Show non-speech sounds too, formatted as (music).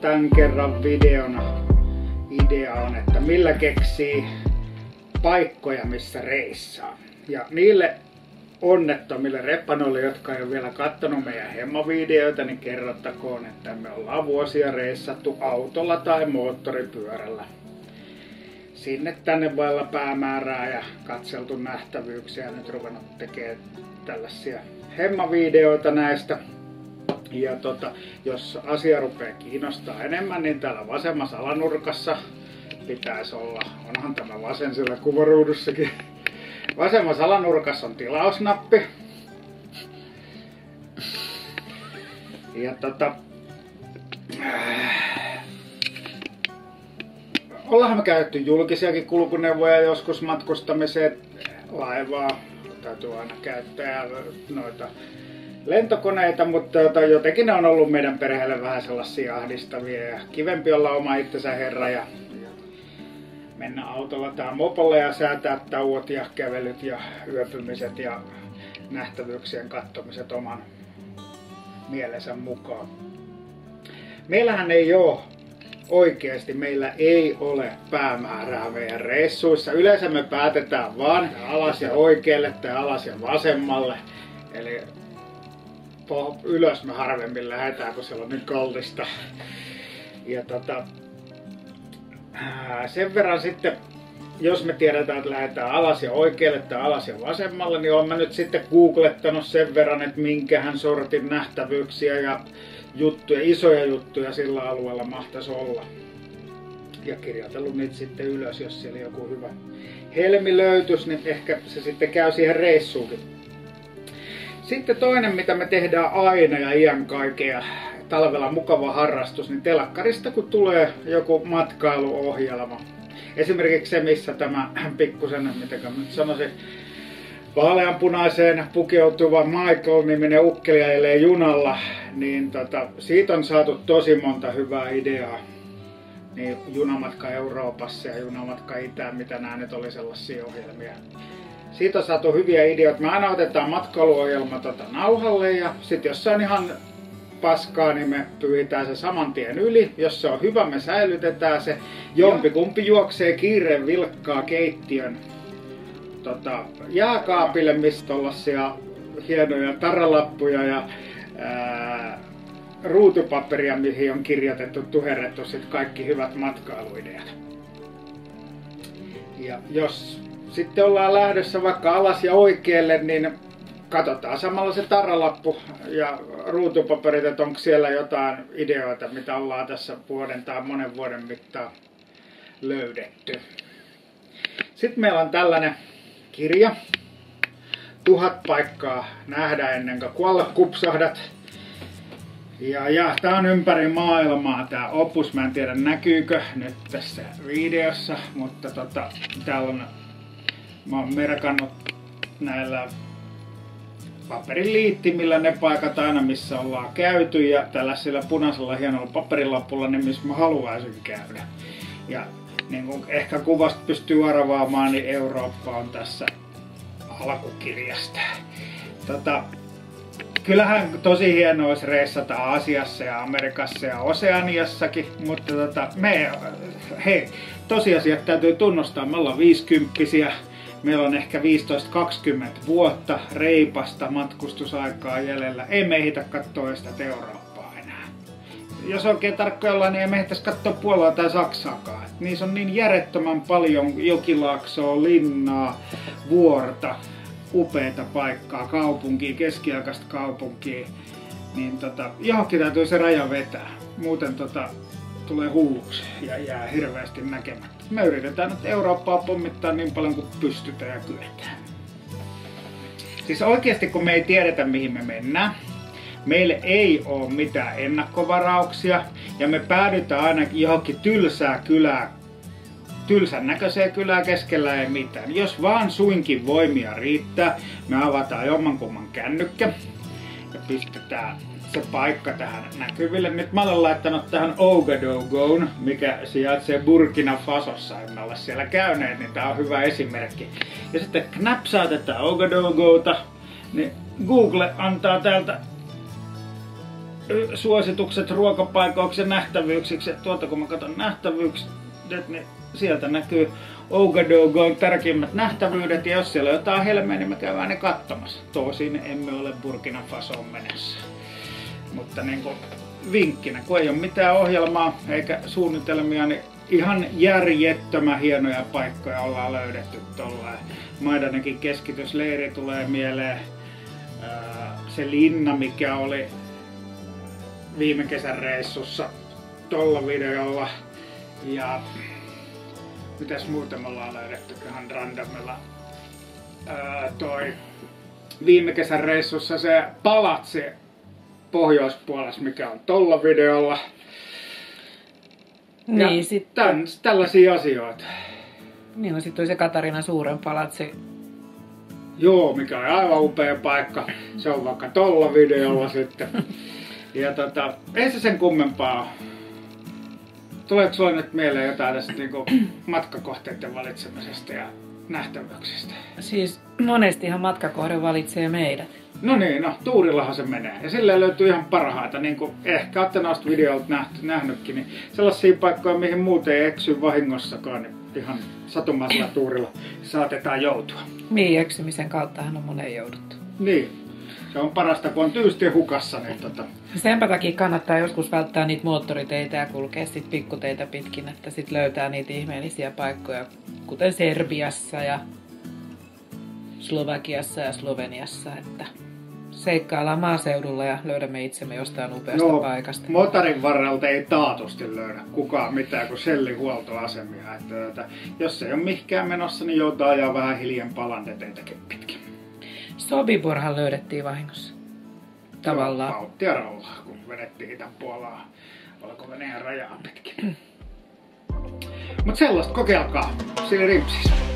tämän kerran videon idea on, että millä keksii paikkoja, missä reissaa. Ja niille onnettomille reppanoille, jotka ei ole vielä katsonut meidän hemmavideoita, niin kerrottakoon, että me ollaan vuosia reissattu autolla tai moottoripyörällä sinne tänne vailla päämäärää ja katseltu nähtävyyksiä ja nyt ruvennut tekemään tällaisia hemmavideoita näistä. Ja tota, jos asia rupeaa kiinnostaa enemmän, niin täällä vasemmassa alanurkassa pitäisi olla, onhan tämä vasen sillä kuvaruudussakin, vasemmassa alanurkassa on tilausnappi. Ja tota, ollaan me käytetty julkisiakin kulkuneuvoja joskus matkustamiseen, laivaa, täytyy aina käyttää noita lentokoneita, mutta tota, jotenkin ne on ollut meidän perheelle vähän sellaisia ahdistavia ja kivempi olla oma itsensä herra ja mennä autolla tai mopolla ja säätää tauot ja kävelyt ja yöpymiset ja nähtävyyksien kattomiset oman mielensä mukaan. Meillähän ei ole oikeasti meillä ei ole päämäärää meidän reissuissa. Yleensä me päätetään vaan alas ja oikealle tai alas ja vasemmalle. Eli ylös me harvemmin lähdetään, kun siellä on niin kallista. Ja tota, sen verran sitten, jos me tiedetään, että lähdetään alas ja oikealle tai alas ja vasemmalle, niin olen mä nyt sitten googlettanut sen verran, että minkähän sortin nähtävyyksiä ja juttuja, isoja juttuja sillä alueella mahtaisi olla. Ja kirjoitellut niitä sitten ylös, jos siellä joku hyvä helmi löytyisi, niin ehkä se sitten käy siihen reissuukin. Sitten toinen, mitä me tehdään aina ja iän kaikkea, talvella mukava harrastus, niin telakkarista kun tulee joku matkailuohjelma. Esimerkiksi se, missä tämä (clears throat) pikkusen, miten mä nyt sanoisin, vaaleanpunaiseen pukeutuva Michael-niminen ukkeli ajelee junalla, niin tota, siitä on saatu tosi monta hyvää ideaa. Niin junamatka Euroopassa ja junamatka Itään, mitä nämä nyt oli sellaisia ohjelmia. Siitä on saatu hyviä ideoita. Me aina otetaan matkailuohjelma tota nauhalle ja sitten jos se on ihan paskaa, niin me pyyhitään se saman tien yli. Jos se on hyvä, me säilytetään se. Jompikumpi juoksee kiireen vilkkaa keittiön tota, jääkaapille, missä tollasia hienoja taralappuja ja ää, ruutupaperia, mihin on kirjoitettu, tuherrettu sit kaikki hyvät matkailuideat. Ja jos sitten ollaan lähdössä vaikka alas ja oikealle, niin katsotaan samalla se taralappu ja ruutupaperit, että onko siellä jotain ideoita, mitä ollaan tässä vuoden tai monen vuoden mittaan löydetty. Sitten meillä on tällainen kirja. Tuhat paikkaa nähdä ennen kuin kuolla kupsahdat. Ja, ja tää on ympäri maailmaa tää opus. Mä en tiedä näkyykö nyt tässä videossa, mutta tota, täällä on, mä oon merkannut näillä paperiliittimillä ne paikat aina, missä ollaan käyty ja tällaisella punaisella hienolla paperilapulla, niin missä mä haluaisin käydä. Ja niin kuin ehkä kuvasta pystyy arvaamaan, niin Eurooppa on tässä alkukirjasta. Tota, kyllähän tosi hienoa olisi reissata Aasiassa ja Amerikassa ja Oseaniassakin, mutta tota, me, hei, tosiasiat täytyy tunnustaa, me ollaan viisikymppisiä, meillä on ehkä 15-20 vuotta reipasta matkustusaikaa jäljellä, ei me ehditä katsoa sitä Eurooppaa enää. Jos oikein tarkkoja ollaan, niin ei me ehtäisi katsoa Puolaa tai Saksaakaan. Niissä on niin järjettömän paljon jokilaaksoa, linnaa, vuorta, upeita paikkaa, kaupunkia, keskiaikaista kaupunkia, niin tota, johonkin täytyy se raja vetää. Muuten tota, tulee hulluksi ja jää hirveästi näkemättä. Me yritetään nyt Eurooppaa pommittaa niin paljon kuin pystytään ja kyetään. Siis oikeasti kun me ei tiedetä mihin me mennään, meille ei ole mitään ennakkovarauksia ja me päädytään aina johonkin tylsää kylää tylsän näköiseen kylään keskellä ei mitään. Jos vaan suinkin voimia riittää, me avataan jommankumman kännykkä ja pistetään se paikka tähän näkyville. Nyt mä olen laittanut tähän Ouagadougou'n, mikä sijaitsee Burkina Fasossa. En ole siellä käyneet, niin tää on hyvä esimerkki. Ja sitten knapsautetaan Ouagadougouta, niin Google antaa täältä suositukset ruokapaikoiksi ja nähtävyyksiksi. Tuolta kun mä katson nähtävyyksiä, niin sieltä näkyy Ouagadogon tärkeimmät nähtävyydet ja jos siellä on jotain helmeä, niin me käydään ne katsomassa. Tosin emme ole Burkina Fasoon menessä. Mutta niin kuin vinkkinä, kun ei ole mitään ohjelmaa eikä suunnitelmia, niin ihan järjettömän hienoja paikkoja ollaan löydetty tuolla. Maidanekin keskitysleiri tulee mieleen. Se linna, mikä oli viime kesän reissussa tuolla videolla. Ja mitäs muuta me ollaan löydetty ihan randomilla. toi viime kesän reissussa se palatsi pohjoispuolessa, mikä on tolla videolla. Niin, ja sitten... Tämän, tällaisia asioita. Niin, no sitten oli se Katarina suuren palatsi. Joo, mikä on aivan upea paikka. Se on vaikka tolla videolla sitten. Ja tota, ei se sen kummempaa Tuleeko sinulle nyt mieleen jotain tästä niinku matkakohteiden valitsemisesta ja nähtävyyksistä? Siis monestihan matkakohde valitsee meidät. No niin, no tuurillahan se menee. Ja sille löytyy ihan parhaita, niin kuin ehkä olette noista videolta nähty, nähnytkin, niin sellaisia paikkoja, mihin muuten ei eksy vahingossakaan, niin ihan satumaisella tuurilla saatetaan joutua. Niin, eksymisen kauttahan on monen jouduttu. Niin, se on parasta, kun on tyysti hukassa. Niin tota... Senpä takia kannattaa joskus välttää niitä moottoriteitä ja kulkea sit pikkuteitä pitkin, että sit löytää niitä ihmeellisiä paikkoja, kuten Serbiassa ja Slovakiassa ja Sloveniassa, että seikkaillaan maaseudulla ja löydämme itsemme jostain upeasta no, paikasta. motorin varrelta ei taatusti löydä kukaan mitään kuin sellihuoltoasemia. Että, että, jos ei ole mihinkään menossa, niin joutuu ajaa vähän hiljan palanteteitäkin pitkin. Sobiborhan löydettiin vahingossa. Tavallaan. Pauttia rauhaa, kun vedettiin Itä Puolaa Valko-Venäjän rajaa pitkin. (clears throat) Mutta sellaista kokeilkaa. Sillä rimpsis.